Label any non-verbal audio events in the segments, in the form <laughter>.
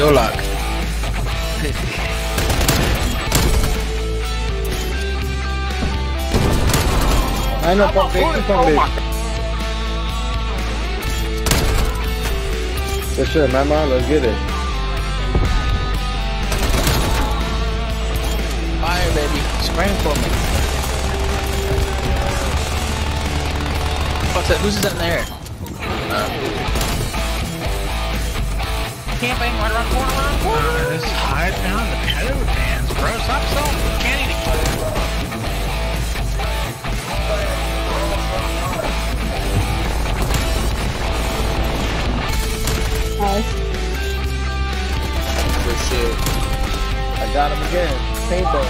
Joe Lock. I know pump big, keep pump big. Good shit, mama. Let's get it. Fire, baby. Scream for me. What's that? Who's that in there? Uh, Camping right around the corner, around the corner. Just hide behind the code pans, bro. Stop selling candy to good shit. I got him again. Paintball.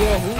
Yeah,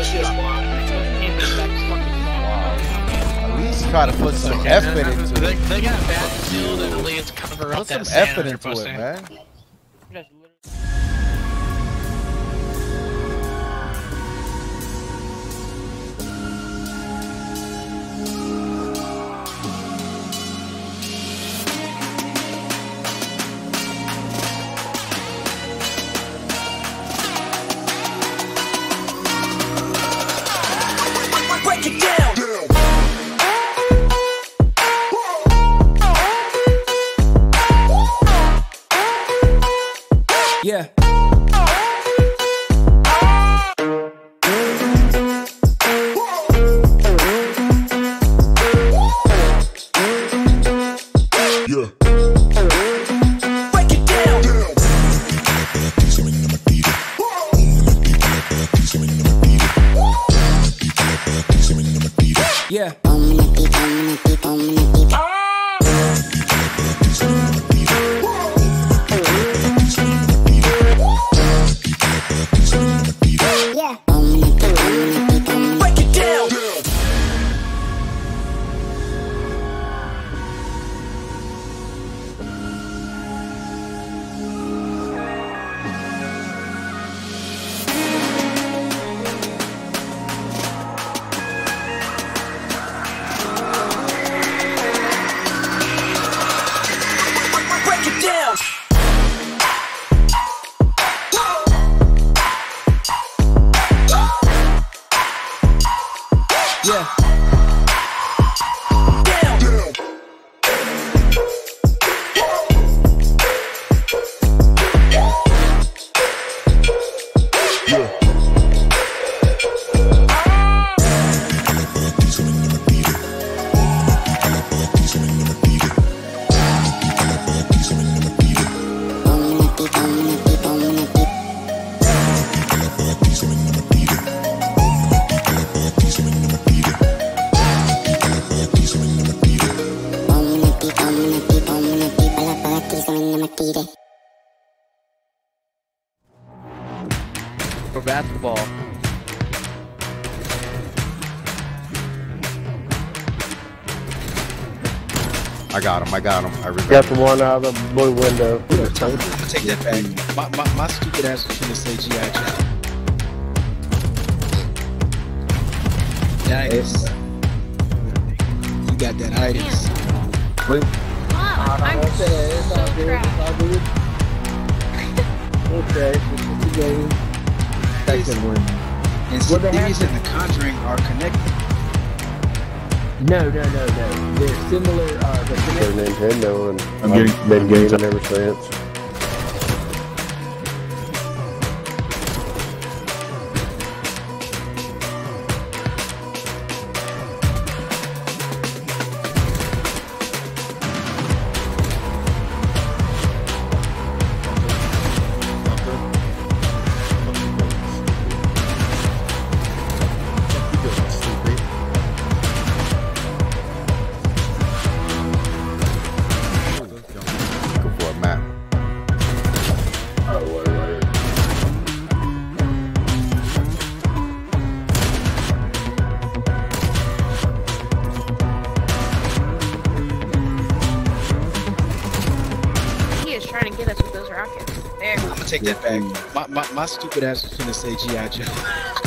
At least try to put some effort into it. they got a bad shield and least cover up Put some effort into it, man. Yeah. Break Yeah. For basketball. I got him. I got him. I really Got the one out of the blue window. Take that back. My, my, my stupid ass was gonna say GI Joe. Yikes. You got that itis. I'm so crap. Okay, this is the game. Second win. And What the these and the Conjuring are connected. No, no, no, no. They're similar. Uh, they're They're connected. Nintendo, and I'm I've getting- been I'm getting gaming ever since. Take that back. My, my, my stupid ass was gonna say G.I. Joe. <laughs>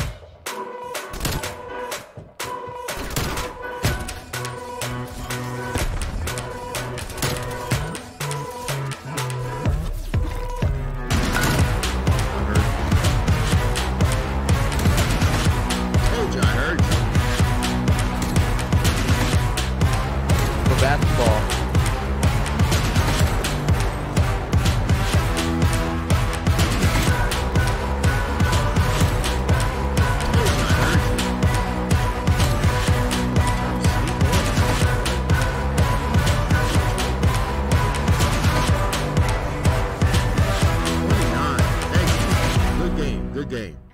game.